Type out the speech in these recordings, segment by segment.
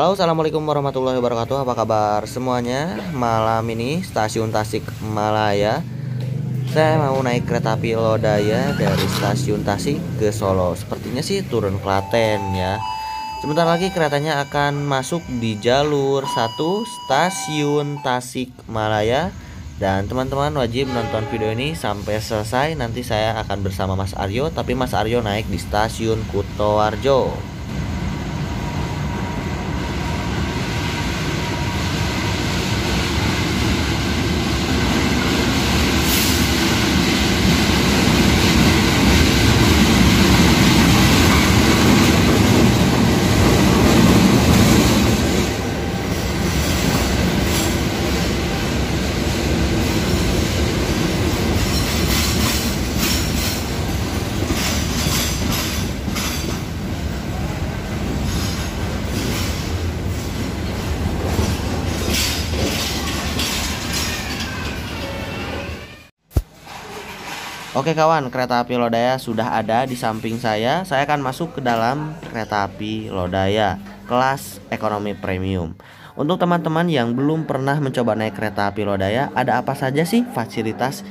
Halo assalamualaikum warahmatullahi wabarakatuh. Apa kabar semuanya? Malam ini stasiun Tasik Malaya. Saya mau naik kereta api Lodaya Dari stasiun Tasik ke Solo. Sepertinya sih turun Klaten ya. Sebentar lagi keretanya akan masuk di jalur 1 stasiun Tasik Malaya. Dan teman-teman wajib menonton video ini sampai selesai. Nanti saya akan bersama Mas Aryo Tapi Mas Aryo naik di stasiun Kutoarjo Oke kawan, kereta api Lodaya sudah ada di samping saya. Saya akan masuk ke dalam kereta api Lodaya kelas ekonomi premium. Untuk teman-teman yang belum pernah mencoba naik kereta api Lodaya, ada apa saja sih fasilitas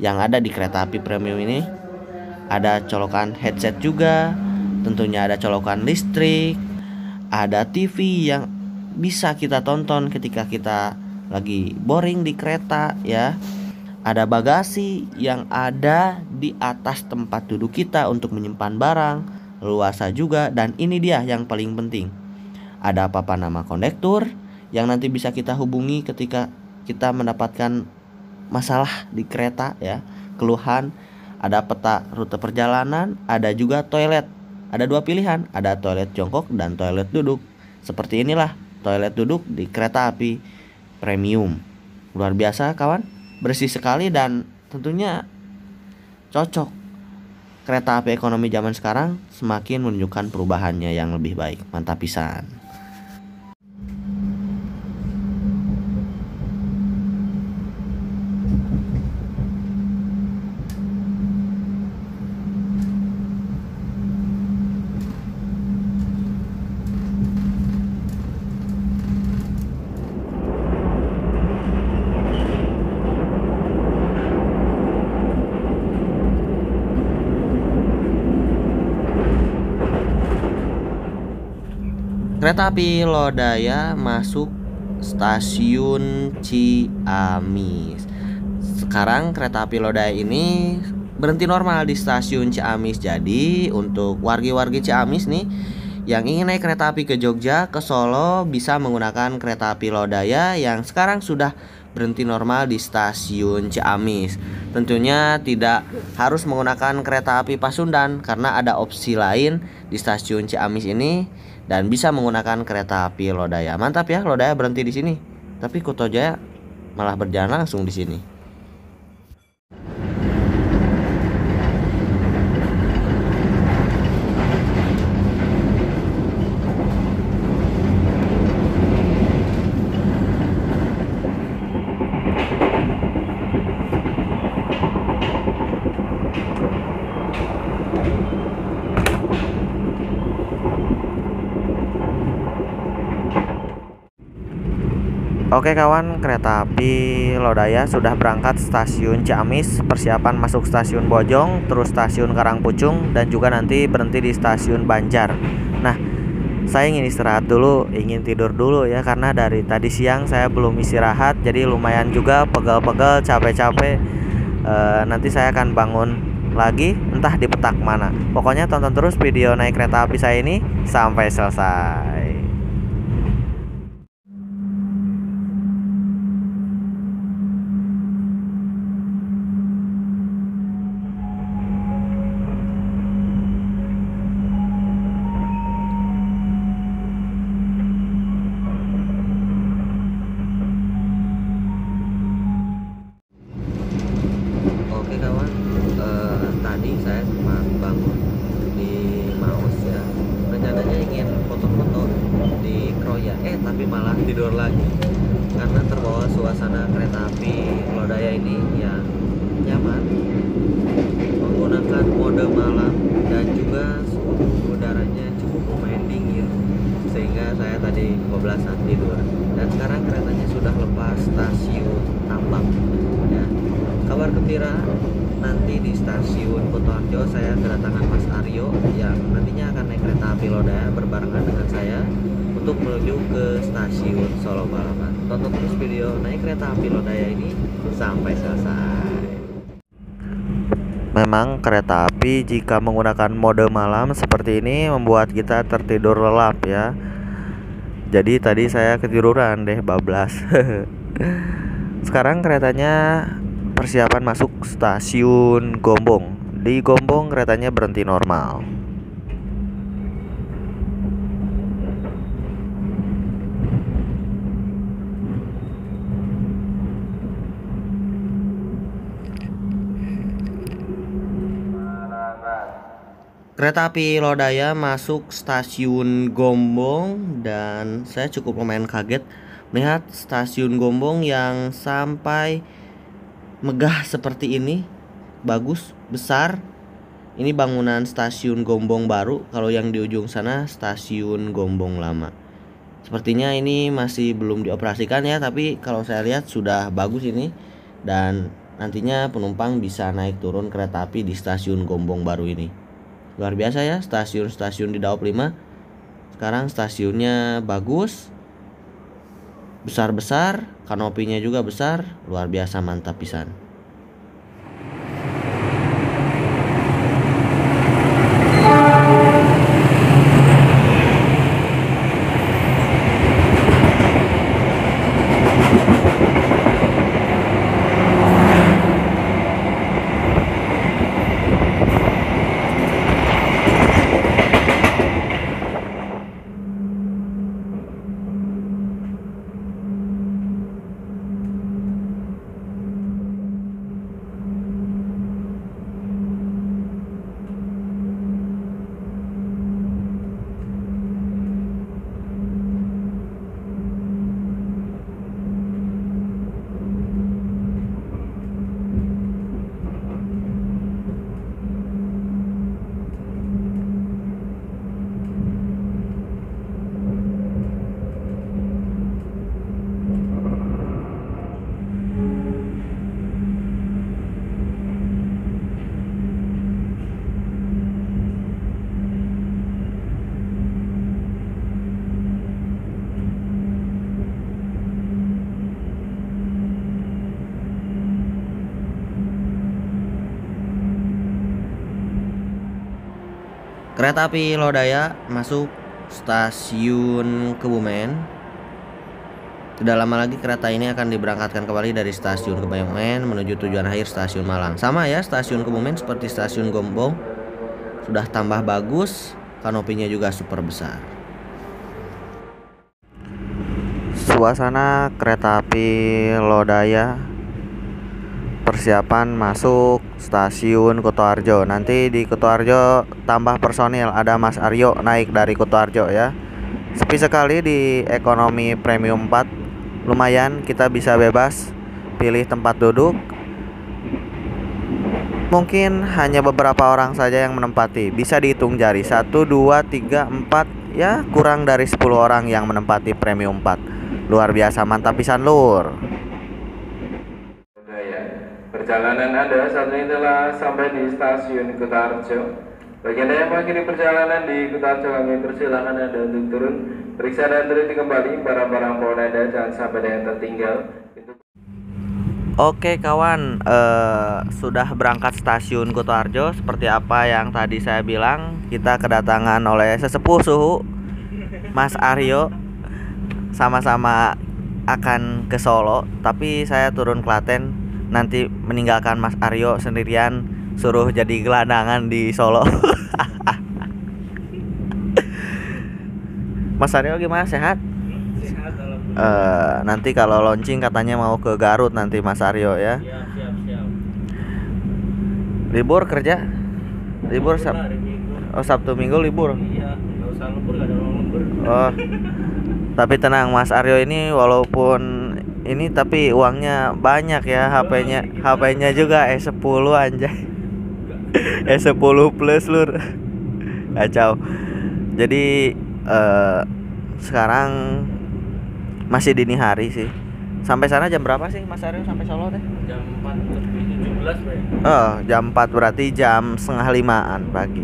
yang ada di kereta api premium ini? Ada colokan headset juga, tentunya ada colokan listrik, ada TV yang bisa kita tonton ketika kita lagi boring di kereta ya ada bagasi yang ada di atas tempat duduk kita untuk menyimpan barang, luasa juga dan ini dia yang paling penting. Ada apa-apa nama kondektur yang nanti bisa kita hubungi ketika kita mendapatkan masalah di kereta ya, keluhan, ada peta rute perjalanan, ada juga toilet. Ada dua pilihan, ada toilet jongkok dan toilet duduk. Seperti inilah toilet duduk di kereta api premium. Luar biasa kawan bersih sekali dan tentunya cocok. Kereta api ekonomi zaman sekarang semakin menunjukkan perubahannya yang lebih baik. Mantap pisan. Kereta api Lodaya masuk stasiun Ciamis. Sekarang kereta api Lodaya ini berhenti normal di stasiun Ciamis. Jadi untuk wargi-wargi Ciamis nih yang ingin naik kereta api ke Jogja, ke Solo bisa menggunakan kereta api Lodaya yang sekarang sudah berhenti normal di stasiun Ciamis. Tentunya tidak harus menggunakan kereta api Pasundan karena ada opsi lain di stasiun Ciamis ini dan bisa menggunakan kereta api Lodaya. Mantap ya, Lodaya berhenti di sini. Tapi Kuto Jaya malah berjalan langsung di sini. Oke kawan, kereta api Lodaya sudah berangkat stasiun Ciamis, persiapan masuk stasiun Bojong, terus stasiun Karangpucung dan juga nanti berhenti di stasiun Banjar. Nah, saya ingin istirahat dulu, ingin tidur dulu ya karena dari tadi siang saya belum istirahat, jadi lumayan juga pegel-pegel, capek-capek. E, nanti saya akan bangun lagi, entah di petak mana. Pokoknya tonton terus video naik kereta api saya ini sampai selesai. Tidur lagi. Karena terbawa suasana kereta api Lodaya ini yang nyaman menggunakan mode malam dan juga suhu udaranya cukup lumayan dingin sehingga saya tadi kebablasan tidur. Dan sekarang keretanya sudah lepas stasiun Tambak ya. Kabar gembira nanti di stasiun Kutoarjo saya kedatangan Mas Aryo yang nantinya akan naik kereta api Lodaya berbarengan dengan saya untuk menuju ke stasiun Solo Balapan tonton terus video naik kereta api Lodaya ini sampai selesai Memang kereta api jika menggunakan mode malam seperti ini membuat kita tertidur lelap ya. Jadi tadi saya ketiduran deh bablas. Sekarang keretanya persiapan masuk stasiun Gombong. Di Gombong keretanya berhenti normal. Kereta api Lodaya masuk stasiun Gombong dan saya cukup lumayan kaget melihat stasiun Gombong yang sampai megah seperti ini. Bagus, besar. Ini bangunan stasiun Gombong baru, kalau yang di ujung sana stasiun Gombong lama. Sepertinya ini masih belum dioperasikan ya, tapi kalau saya lihat sudah bagus ini dan nantinya penumpang bisa naik turun kereta api di stasiun Gombong baru ini luar biasa ya stasiun-stasiun di Daop 5 sekarang stasiunnya bagus besar-besar kanopinya juga besar. Luar biasa mantap pisan Kereta api Lodaya masuk stasiun Kebumen. Tidak lama lagi kereta ini akan diberangkatkan kembali dari stasiun Kebumen menuju tujuan akhir stasiun Malang. Sama ya stasiun Kebumen seperti stasiun Gombong. Sudah tambah bagus, kanopinya juga super besar. Suasana kereta api Lodaya persiapan masuk stasiun Kutoarjo. Nanti di Kutoarjo tambah personil, ada Mas Aryo naik dari Kutoarjo ya. Sepi sekali di ekonomi premium 4. Lumayan kita bisa bebas pilih tempat duduk. Mungkin hanya beberapa orang saja yang menempati. Bisa dihitung jari 1 2 3 4 ya kurang dari 10 orang yang menempati premium 4. Luar biasa mantap pisan lur. Perjalanan Anda saat ini telah sampai di stasiun Kutarjo. Bagi Anda yang mengakhiri perjalanan di Kutarjo, kami persilakan Anda untuk turun, periksa dan teliti kembali barang-barang bawaan Anda, jangan sampai ada yang tertinggal. Oke kawan, uh, sudah berangkat stasiun Kutoarjo seperti apa yang tadi saya bilang kita kedatangan oleh sesepuh suhu Mas Aryo sama-sama akan ke Solo tapi saya turun Klaten nanti meninggalkan Mas Aryo sendirian suruh jadi gelandangan di Solo Mas Aryo gimana sehat? Sehat uh, nanti kalau launching katanya mau ke Garut nanti Mas Aryo ya. Siap, siap, siap. Libur kerja? Libur Sab Oh, Sabtu Minggu libur. Iya, usah libur ada lembur. Oh. Tapi tenang Mas Aryo ini walaupun ini tapi uangnya banyak ya HP-nya HP-nya juga S10 anjay S10 plus lur kacau jadi uh, sekarang masih dini hari sih. Sampai sana jam berapa sih Mas Aryo sampai Solo teh? Jam 4 lebih 17 Pak. Oh, jam 4 berarti jam setengah limaan pagi.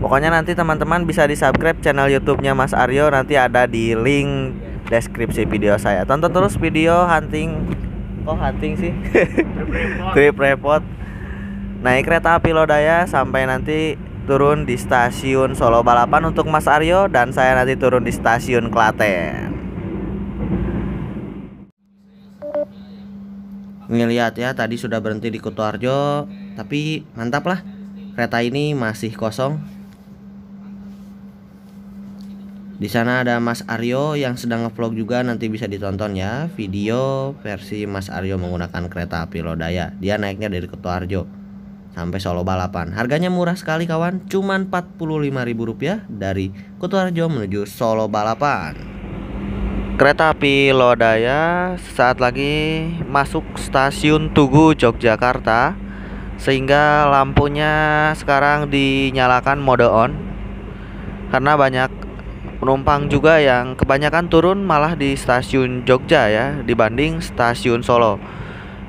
Pokoknya nanti teman-teman bisa di subscribe channel YouTube-nya Mas Aryo nanti ada di link deskripsi video saya. Tonton terus video hunting. Kok hunting sih? Trip repot. Naik kereta api Lodaya sampai nanti turun di stasiun Solo Balapan untuk Mas Aryo dan saya nanti turun di stasiun Klaten. Ngelihat ya tadi sudah berhenti di Kutoarjo, tapi mantap lah. Kereta ini masih kosong. Di sana ada Mas Aryo yang sedang ngevlog juga nanti bisa ditonton ya video versi Mas Aryo menggunakan kereta api Lodaya. Dia naiknya dari Kutoarjo sampai Solo Balapan. Harganya murah sekali kawan, cuman Rp45.000 dari Kutoarjo menuju Solo Balapan. Kereta api Lodaya saat lagi masuk stasiun Tugu Yogyakarta sehingga lampunya sekarang dinyalakan mode on karena banyak penumpang juga yang kebanyakan turun malah di stasiun Jogja ya dibanding stasiun Solo.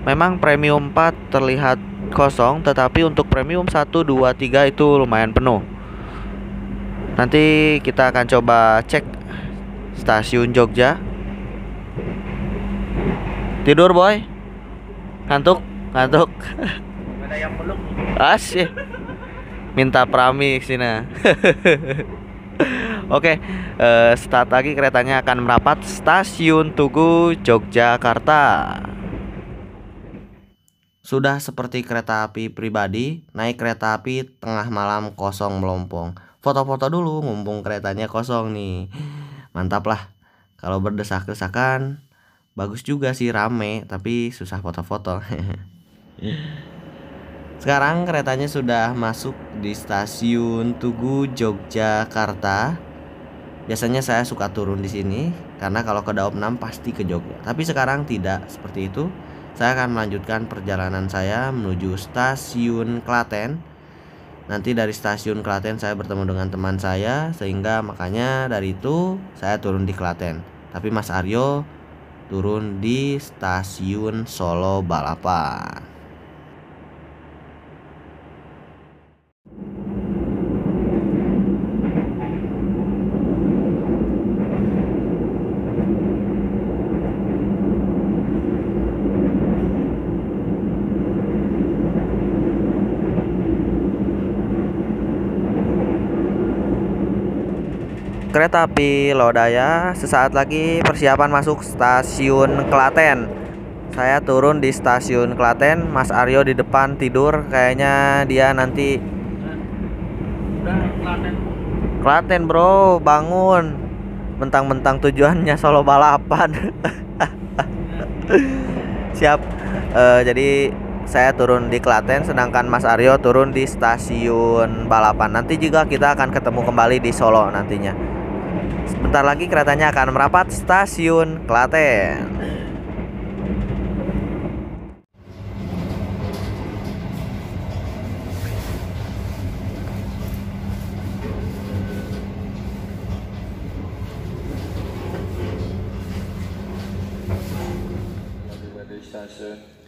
Memang premium 4 terlihat kosong tetapi untuk premium 1 2 3 itu lumayan penuh. Nanti kita akan coba cek stasiun Jogja. Tidur boy? Ngantuk? Ngantuk? Ada yang peluk. Asyik. Minta prami sini. Oke, eh, start lagi keretanya akan merapat stasiun Tugu Yogyakarta. Sudah seperti kereta api pribadi, naik kereta api tengah malam kosong melompong. Foto-foto dulu mumpung keretanya kosong nih. Mantap lah. Kalau berdesak-desakan bagus juga sih rame, tapi susah foto-foto. Sekarang keretanya sudah masuk di stasiun Tugu Yogyakarta. Biasanya saya suka turun di sini karena kalau ke Daop 6 pasti ke Jogja. Tapi sekarang tidak seperti itu. Saya akan melanjutkan perjalanan saya menuju stasiun Klaten. Nanti dari stasiun Klaten saya bertemu dengan teman saya sehingga makanya dari itu saya turun di Klaten. Tapi Mas Aryo turun di stasiun Solo Balapan. Kereta api Lodaya sesaat lagi persiapan masuk stasiun Klaten. Saya turun di stasiun Klaten, Mas Aryo di depan tidur, kayaknya dia nanti Klaten. Bro, bangun. Mentang-mentang tujuannya Solo balapan. Siap. Eh, jadi saya turun di Klaten, sedangkan Mas Aryo turun di stasiun balapan. Nanti juga kita akan ketemu kembali di Solo nantinya. Sebentar lagi keretanya akan merapat stasiun Klaten.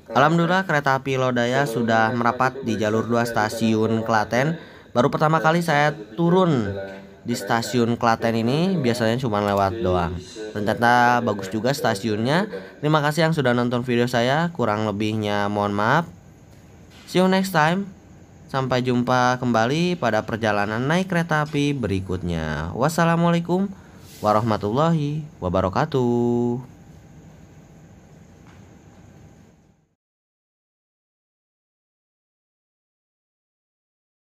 Alhamdulillah kereta api Lodaya sudah merapat di jalur 2 stasiun Klaten. Baru pertama kali saya turun di stasiun Klaten ini biasanya cuma lewat doang. Ternyata bagus juga stasiunnya. Terima kasih yang sudah nonton video saya. Kurang lebihnya mohon maaf. See you next time. Sampai jumpa kembali pada perjalanan naik kereta api berikutnya. Wassalamualaikum warahmatullahi wabarakatuh.